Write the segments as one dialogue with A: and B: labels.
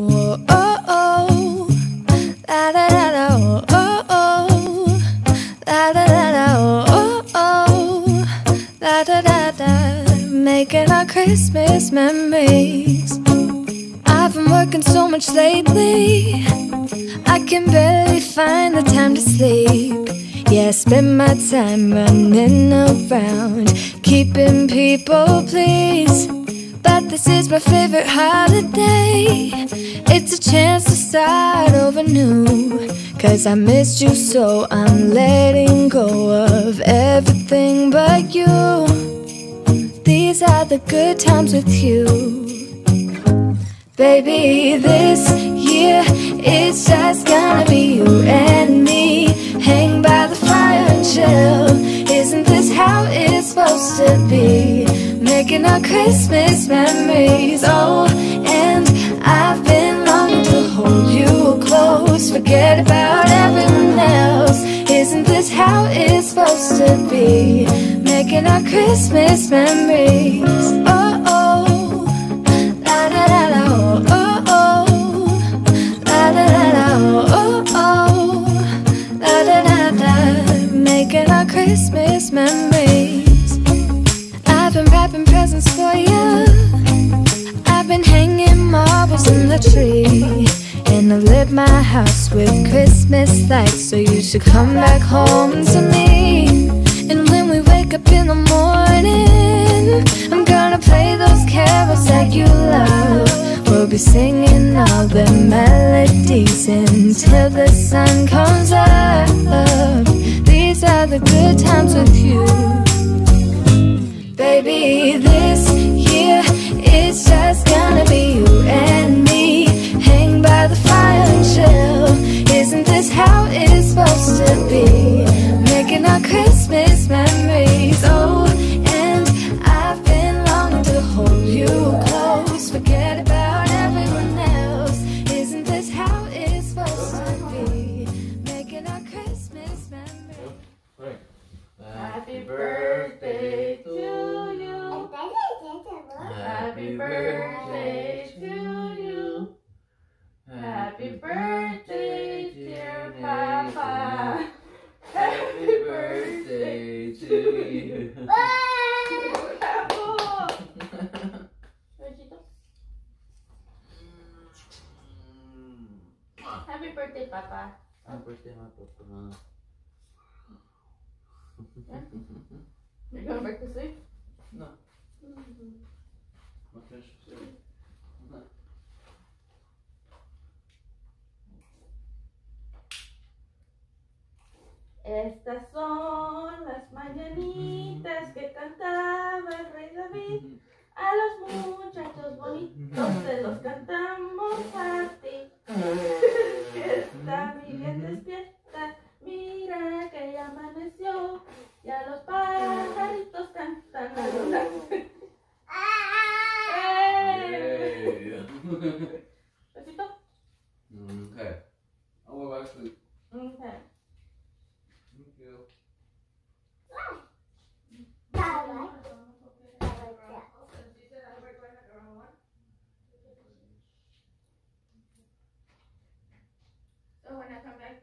A: Whoa, oh, oh. La da da da, oh, oh, oh. La da da da, oh, oh, oh. La da da da. Making our Christmas memories. I've been working so much lately. I can barely find the time to sleep. Yeah, I spend my time running around, keeping people pleased. But this is my favorite holiday. It's a chance to start over new. Cause I missed you, so I'm letting go of everything but you. These are the good times with you. Baby, this year it's just gonna be you Making our Christmas memories. Oh, and I've been longing to hold you close. Forget about everyone else. Isn't this how it's supposed to be? Making our Christmas memories. Oh, marbles in the tree. And I've lit my house with Christmas lights. So you should come back home to me. And when we wake up in the morning, I'm gonna play those carols that you love. We'll be singing all the melodies until the sun comes up. These are the good times with you. Baby, this year it's just gonna be you and chill. Isn't this how it's supposed to be? Making our Christmas memories. Oh,
B: Estas son las mañanitas que cantaba el rey David. A los muchachos bonitos se los cantamos a ti. When I come back,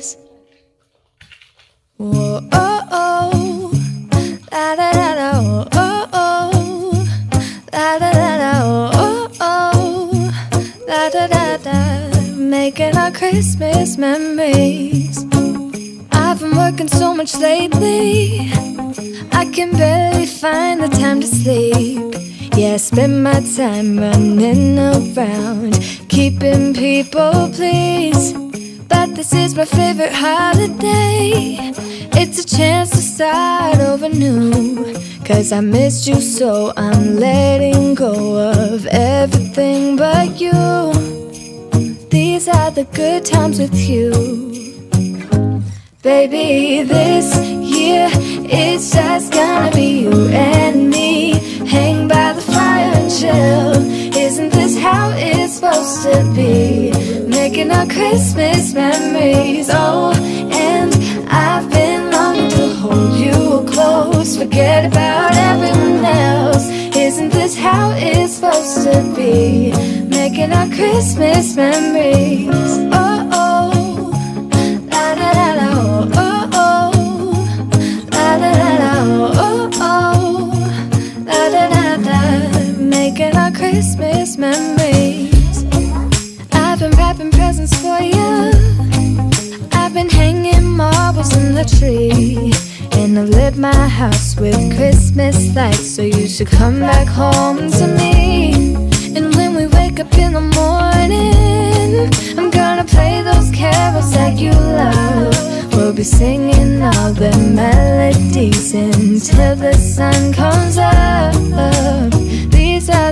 A: da da da, making our Christmas memories. I've been working so much lately, I can barely find the time to sleep. Yeah, I spend my time running around, keeping people pleased. This is my favorite holiday. It's a chance to start over new. Cause I missed you, so I'm letting go of everything but you. These are the good times with you. Baby, this year it's just gonna be you and me. Hang by the fire and chill. Isn't this how it's supposed to be? Making our Christmas memories. Oh, and I've been longing to hold you close. Forget about everyone else. Isn't this how it's supposed to be? Making our Christmas memories. Oh. Making our Christmas memories. I've been wrapping presents for you. I've been hanging marbles in the tree. And I've lit my house with Christmas lights. So you should come back home to me. And when we wake up in the morning, I'm gonna play those carols that you love. We'll be singing all the melodies until the sun comes up.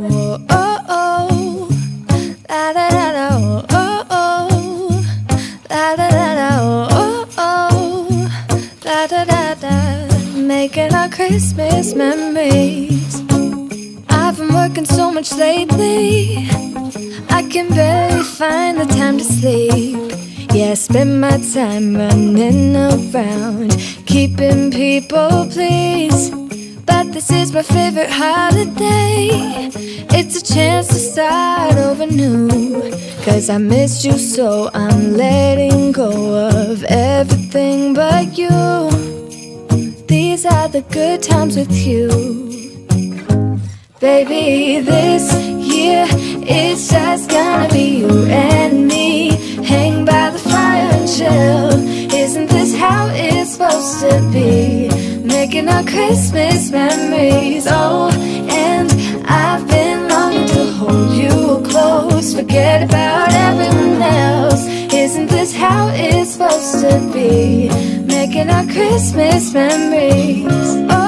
A: Oh, oh. La da da da, oh, oh, oh. La da da da, oh, oh, oh. La da da da, making our Christmas memories. I've been working so much lately, I can barely find the time to sleep. Yeah, I spend my time running around, keeping people pleased. This is my favorite holiday. It's a chance to start over new. Cause I missed you, so I'm letting go of everything but you. These are the good times with you. Baby, this year it's just gonna be you and me. Hang by the fire and chill. Isn't this how it's supposed to be? Making our Christmas memories. Oh, and I've been longing to hold you close. Forget about everyone else. Isn't this how it's supposed to be? Making our Christmas memories. Oh.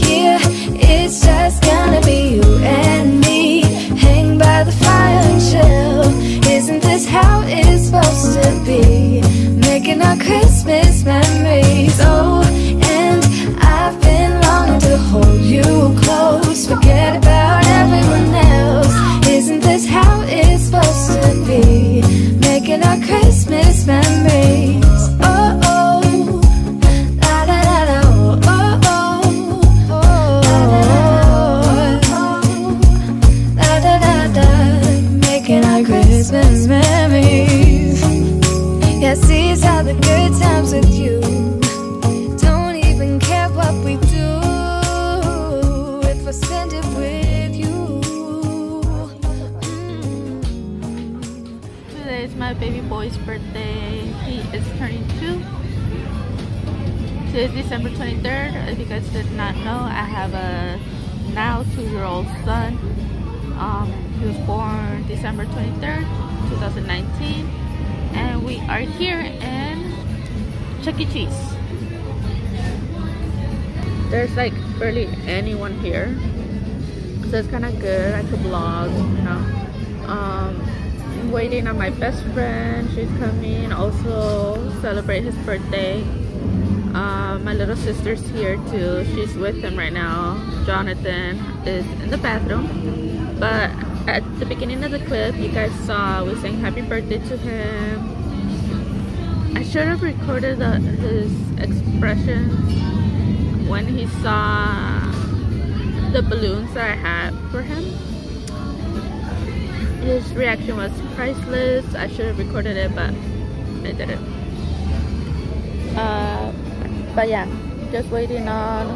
B: Is my baby boy's birthday. He is turning two. Today is December 23rd. If you guys did not know, I have a now two-year-old son. Um, he was born December 23rd, 2019. And we are here in Chuck E. Cheese. There's like barely anyone here. So it's kind of good. I could vlog, you know. Um, I'm waiting on my best friend. She's coming also celebrate his birthday. Uh, my little sister's here too. She's with him right now. Jonathan is in the bathroom. But at the beginning of the clip, you guys saw we sang happy birthday to him. I should have recorded the, his expression when he saw the balloons that I had for him. His reaction was priceless. I should have recorded it, but I didn't. Uh, but yeah, just waiting on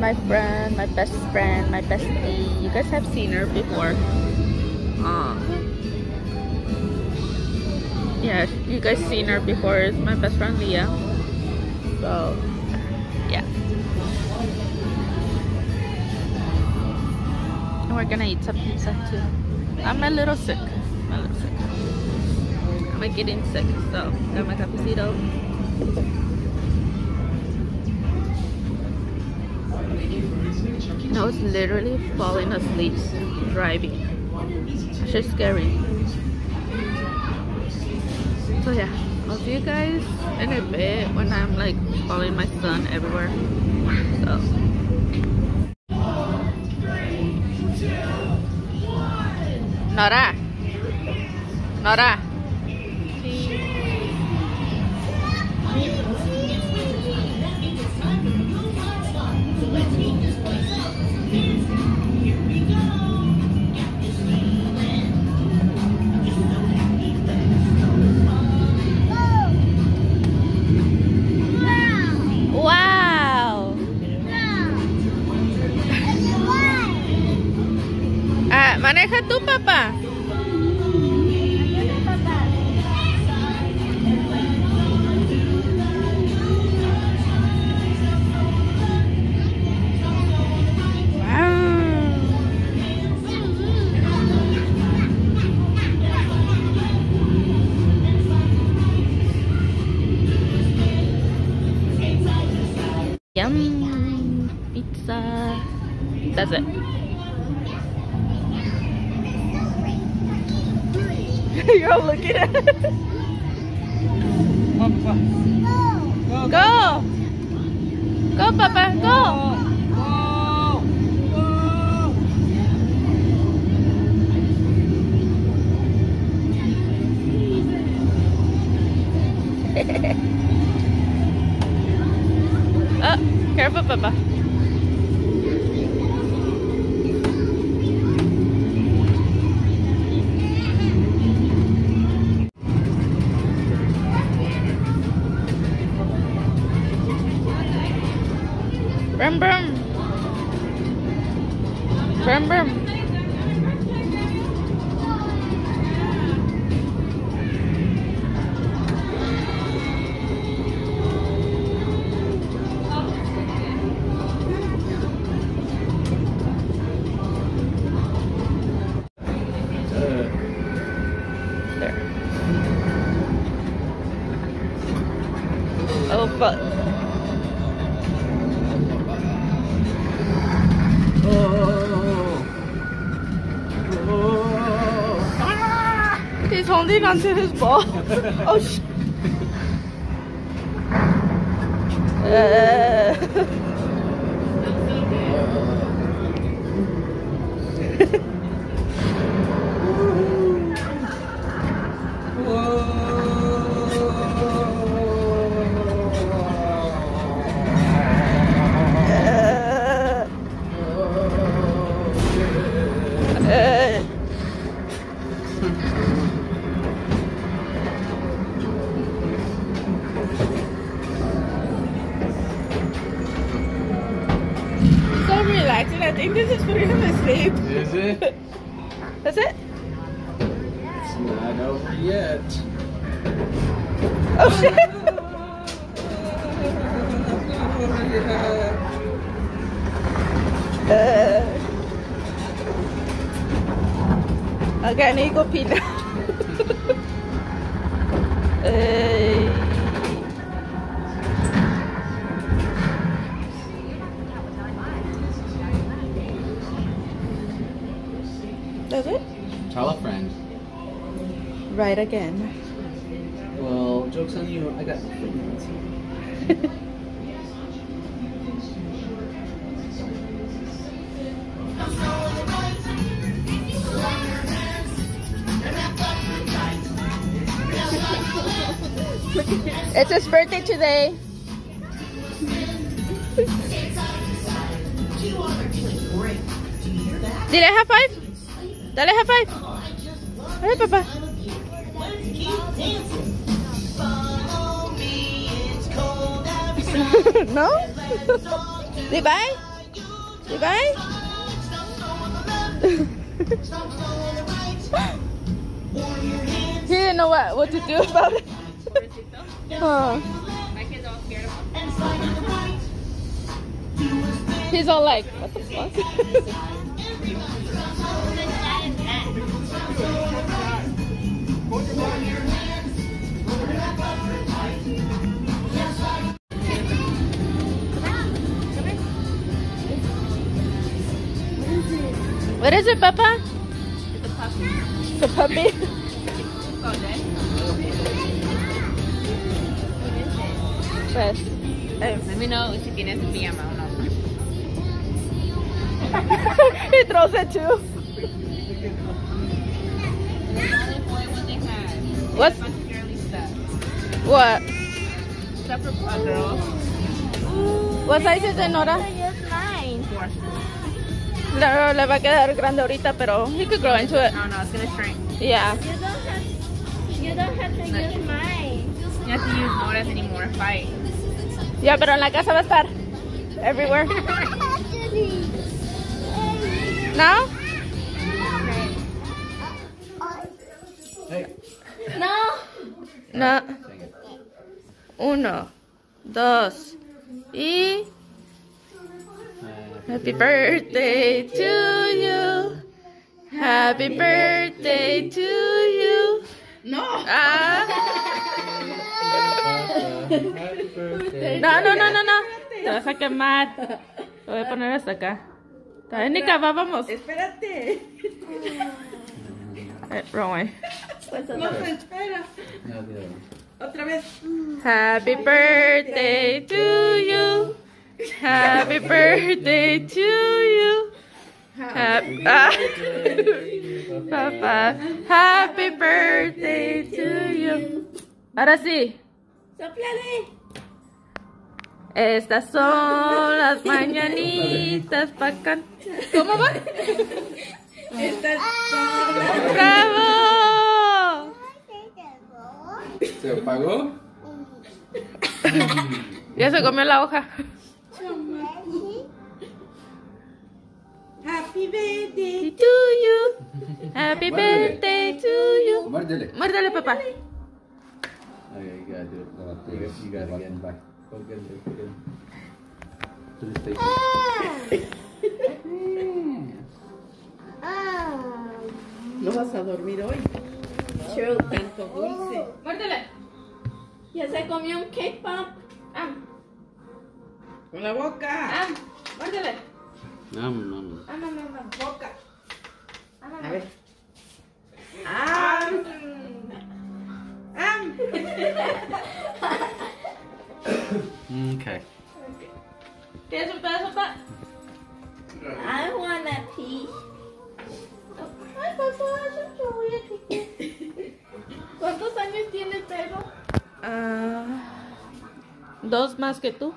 B: my friend, my best friend, my bestie. You guys have seen her before. Um, yeah, you guys seen her before. It's my best friend Leah. So, we're gonna eat some pizza too. I'm a little sick. I'm a little sick. I'm getting sick, so got my cafecito. I was literally falling asleep driving. It's just scary. So yeah, I'll see you guys in a bit when I'm like following my son everywhere. So. Nora. Nora. You're all looking at it. Go! Go, Papa, go! Oh, careful, Papa. Remember? Onto his ball. oh sh. Uh, okay, I need to go pee now. Ay. That's it?
C: Tell a friend.
B: Right again.
C: Well, joke's on you. I got
B: Today. Dile high five. Dale high five. Dale, papá. no? Say bye. He didn't know what, what to do about it. He's all like, what the fuck? What is it, Papa? It's a puppy. Pues, eh, Eh,
D: Let me know si tienes pijama o no.
B: he throws it too. What's
D: Girly stuff.
B: what?
D: Stuff for girls.
B: What size is it, Nora? No, le va a quedar grande ahorita, pero he could grow into it.
D: Oh no, it's gonna shrink.
B: Yeah.
E: You don't have to use mine.
D: You have to use Nora's anymore. Fight.
B: Yeah, pero en la casa va a estar. Everywhere. No?
E: No.
B: No. Uno, dos, y Happy birthday to you. Happy birthday to you.
D: No.
B: Ah. No, no, no, no, no. Te vas a quemar. Lo voy a poner hasta acá. Técnica, va, vamos.
D: Espérate.
B: Eh, wrong way.
D: No se espera. Otra vez.
B: Happy birthday to you. Happy birthday to you. Happy, ah. Papa, happy birthday to you. Ahora sí.
E: Soplale.
B: Estas son las mañanitas para cantar. ¿Cómo va? ¡Bravo!
C: ¿Se apagó?
B: Ya se comió la hoja.
D: Happy birthday.
B: To you. Happy birthday to you.
F: Muérdele.
B: Muérdale, papá.
C: Okay, you gotta do it. You
F: tú-
C: got- you got it again.
F: Bye.
C: Go get it. Go get it. To the station.
D: No vas a dormir hoy.
E: True.
D: Tanto dulce.
B: Muérdale.
E: Ya se comió un cake pop.
B: Am,
D: Con la boca.
B: am. Muérdale.
C: Nom, nom.
B: Am, am, am, am.
D: Boca.
B: Am, am,
D: A
B: am.
D: ver. ¡Am! ¡Am!
C: Okay.
B: ¿Quieres un pedazo, papá?
E: I want a piece. Ay, papá, yo voy a quitar. ¿Cuántos años tiene el perro?
B: Ah, dos más que tú.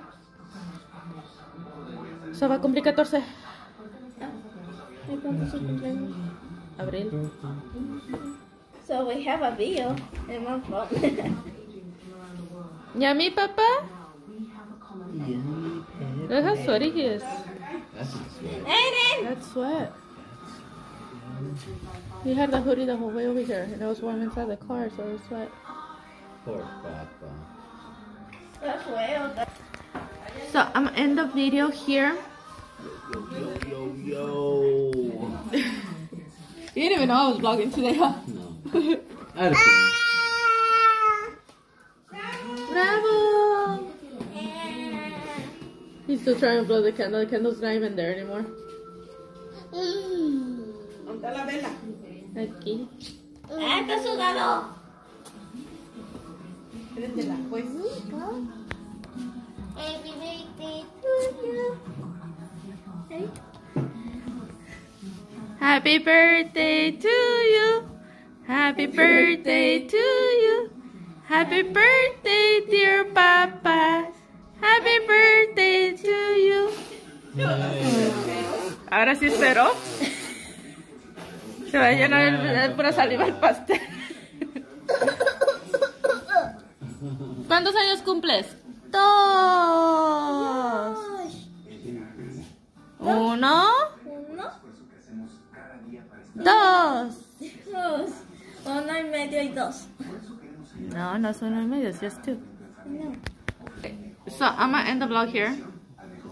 B: Se va a cumplir 14.
E: Ay, ¿cuántos se cumplen?
B: Abril.
E: So we have a video in my phone.
B: ¿Y a mi papá? Look how sweaty he is.
C: That's sweat. sweet.
E: Aiden!
B: That's sweat. He had the hoodie the whole way over here, and it was warm inside the car, so it was sweat.
C: Poor Papa.
E: That's well.
B: So I'm gonna end the video here.
C: Yo, yo, yo.
B: You didn't even know I was vlogging today, huh?
C: No. I had a feeling.
B: Bravo! He's still trying to blow the candle. The candle's not even there anymore.
D: ¿Dónde la vela?
B: Aquí.
E: ¡Ah, está sudado!
D: Préndela, pues.
E: Happy birthday to you.
B: Happy birthday to you. Happy birthday to you. Happy birthday, dear Papa. Happy birthday to you. Ahora sí espero. Se va a llenar el, el pura saliva el pastel. ¿Cuántos años cumples? Dos. Uno.
E: Uno,
B: Dos.
E: dos, uno y medio y dos.
B: No, no son uno y medio, it's just two. So I'm gonna end the vlog here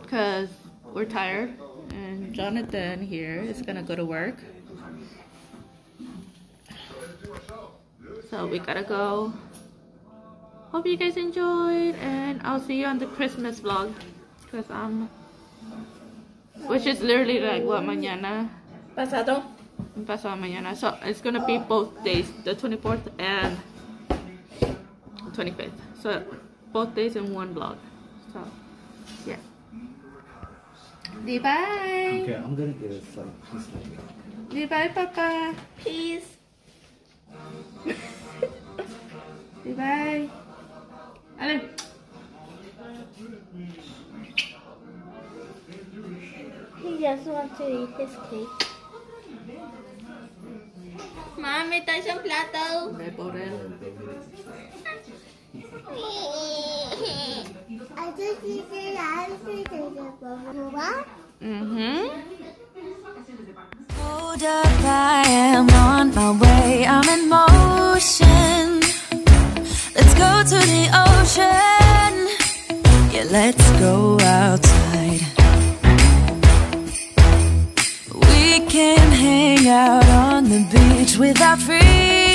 B: because we're tired and Jonathan here is gonna go to work. So we gotta go. Hope you guys enjoyed and I'll see you on the Christmas vlog because I'm um, which is literally like what mañana
E: Pasado.
B: pasado mañana. So it's gonna be both days, the 24th and 25th. So both days in one vlog. So yeah. Di bye.
C: Okay, I'm gonna get a slight piece like
B: Di bye, Papa.
E: Peace.
B: Di bye. Ale.
E: He just wants to eat his cake. Mami, traes un plato.
B: Ve por él. Mm-hmm.
A: Hold up, I am on my way. I'm in motion. Let's go to the ocean. Yeah, let's go outside. We can hang out on the beach with our freedom.